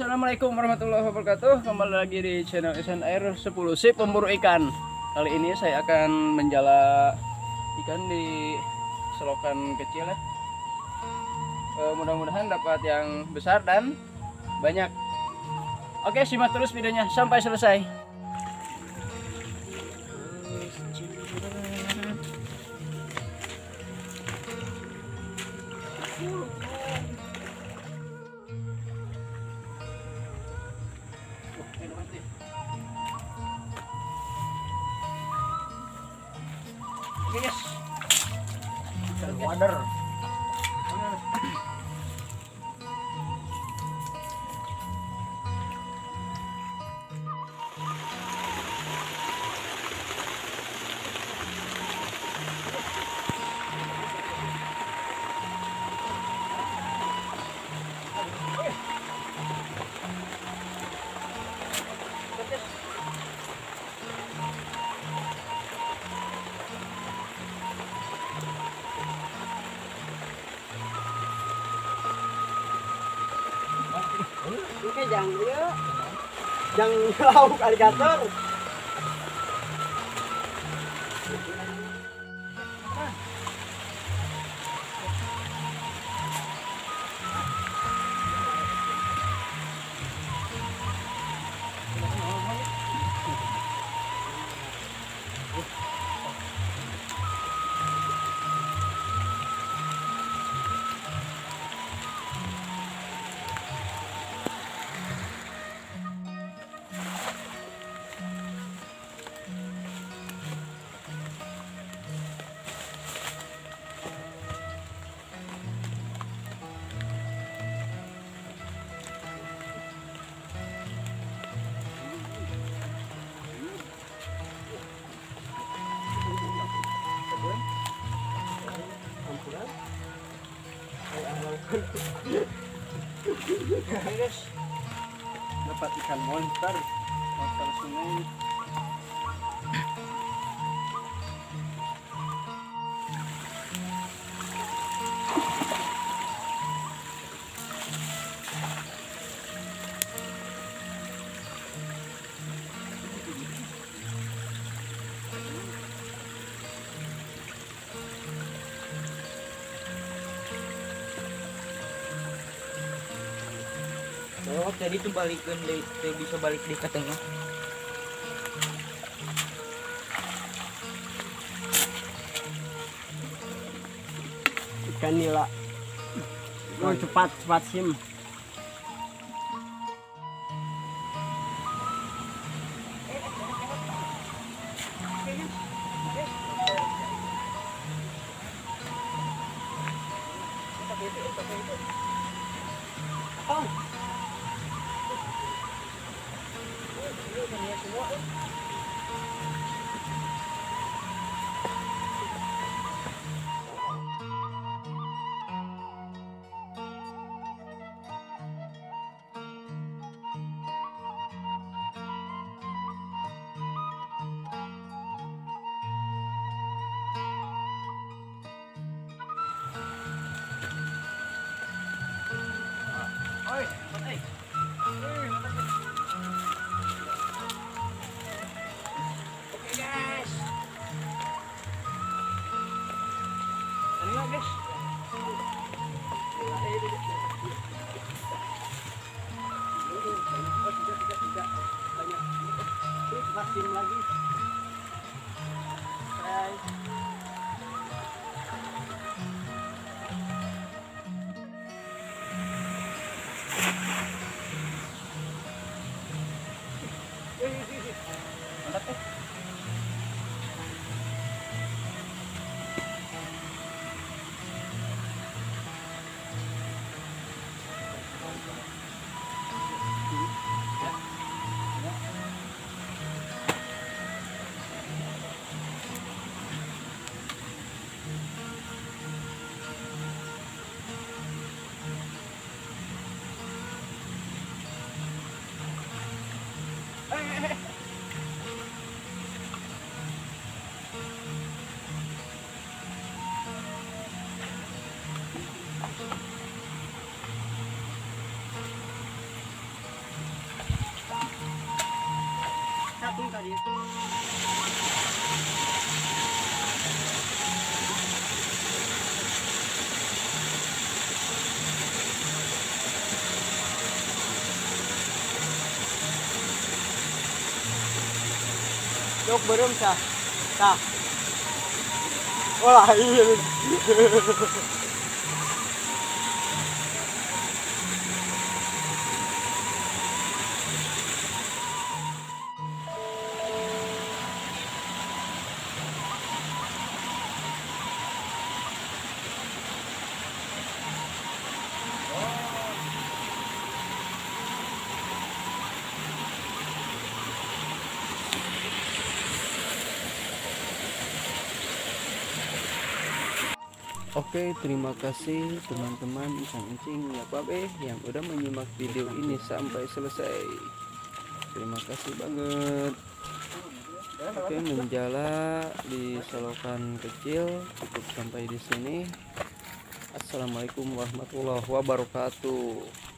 Assalamualaikum warahmatullahi wabarakatuh. Kembali lagi di channel Isan Air 10 si pemburu ikan. Kali ini saya akan menjala ikan di selokan kecil ya. E, Mudah-mudahan dapat yang besar dan banyak. Oke simak terus videonya sampai selesai. Oke water Oke, jangan ya. Jangan lauk alligator. Guys. Dapat ikan monster. Monster sungai. Oh jadi itu balikin deh teh bisa balik di ke tengah Ikan nila. Oh, cepat, cepat sim. Sim lagi. Yok bölüm ta. Ta. Olay. Oke, terima kasih teman-teman Isang Encing ya Babe yang udah menyimak video ini sampai selesai. Terima kasih banget. Oke, menjala di selokan kecil cukup sampai di sini. Assalamualaikum warahmatullahi wabarakatuh.